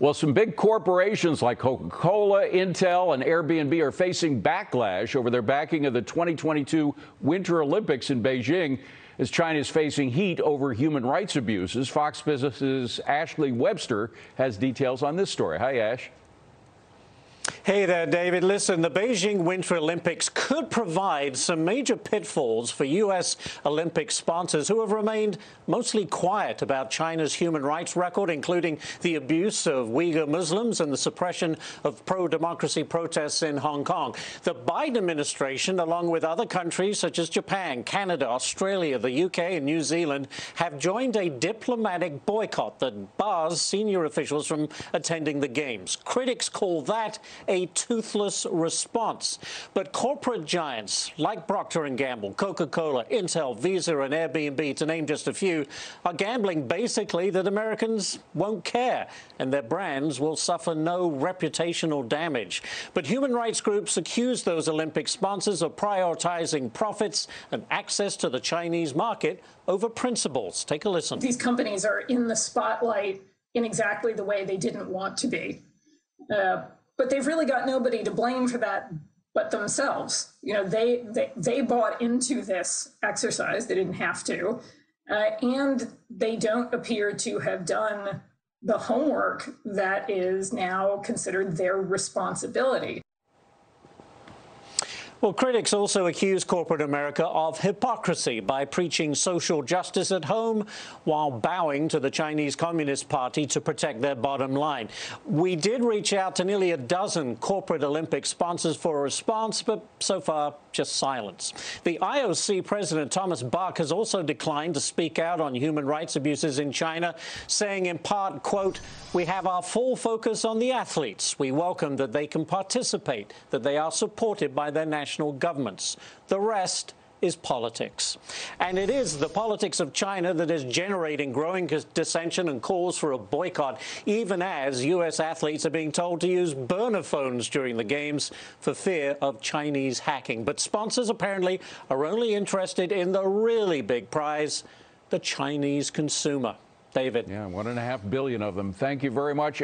Well, some big corporations like Coca Cola, Intel, and Airbnb are facing backlash over their backing of the 2022 Winter Olympics in Beijing as China is facing heat over human rights abuses. Fox Business's Ashley Webster has details on this story. Hi, Ash. Hey there, David. Listen, the Beijing Winter Olympics could provide some major pitfalls for U.S. Olympic sponsors who have remained mostly quiet about China's human rights record, including the abuse of Uyghur Muslims and the suppression of pro-democracy protests in Hong Kong. The Biden administration, along with other countries such as Japan, Canada, Australia, the U.K., and New Zealand, have joined a diplomatic boycott that bars senior officials from attending the Games. Critics call that a toothless response. But corporate giants like Procter & Gamble, Coca-Cola, Intel, Visa, and Airbnb, to name just a few, are gambling basically that Americans won't care and their brands will suffer no reputational damage. But human rights groups accuse those Olympic sponsors of prioritizing profits and access to the Chinese market over principles. Take a listen. These companies are in the spotlight in exactly the way they didn't want to be. Uh, but they've really got nobody to blame for that but themselves. You know, they they, they bought into this exercise. They didn't have to, uh, and they don't appear to have done the homework that is now considered their responsibility. Well, critics also accuse corporate America of hypocrisy by preaching social justice at home while bowing to the Chinese Communist Party to protect their bottom line. We did reach out to nearly a dozen corporate Olympic sponsors for a response, but so far, just silence. The IOC president, Thomas Bach, has also declined to speak out on human rights abuses in China, saying in part, quote, we have our full focus on the athletes. We welcome that they can participate, that they are supported by their national national governments. The rest is politics. And it is the politics of China that is generating growing dissension and calls for a boycott, even as U.S. athletes are being told to use burner phones during the Games for fear of Chinese hacking. But sponsors apparently are only interested in the really big prize, the Chinese consumer. David. Yeah, one and a half billion of them. Thank you very much.